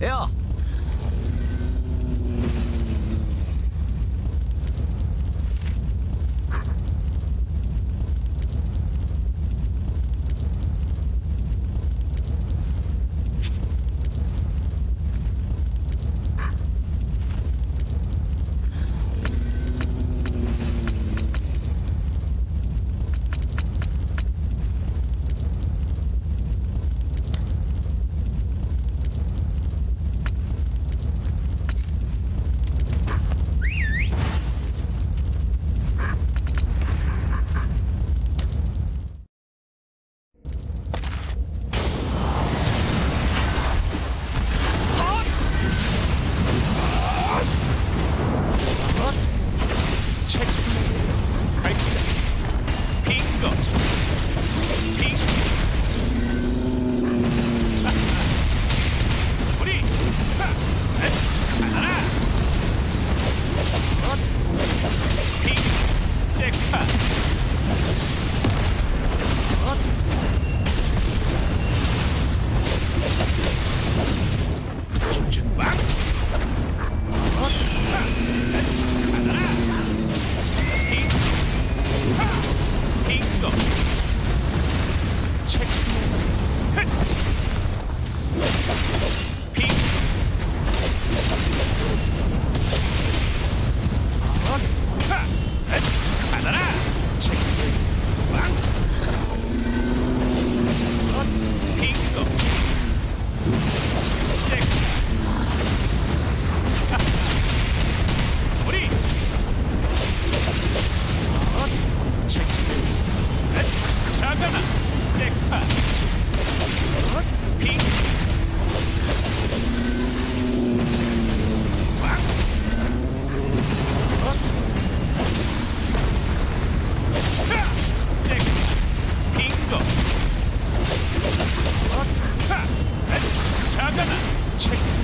Ja. chicken.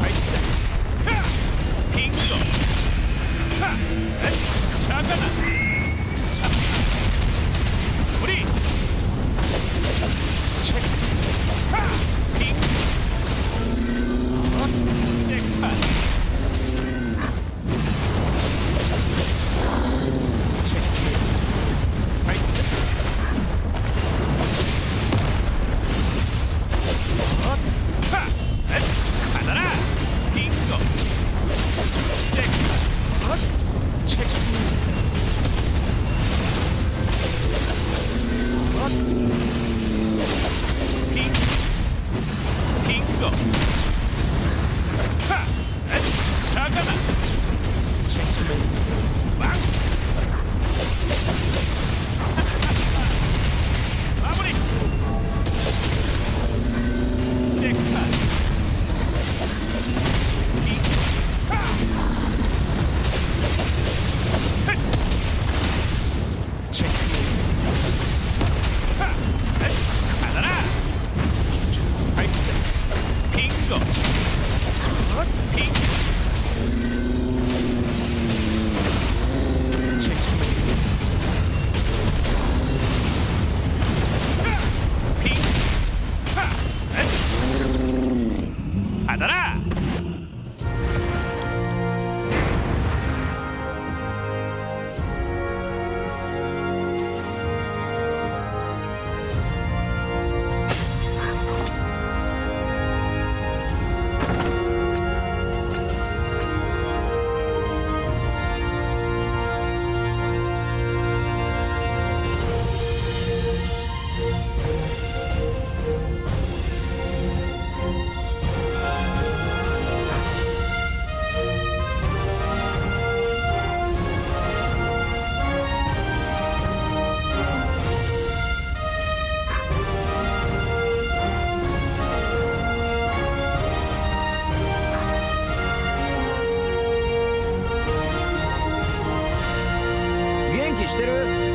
발 Go. 気してる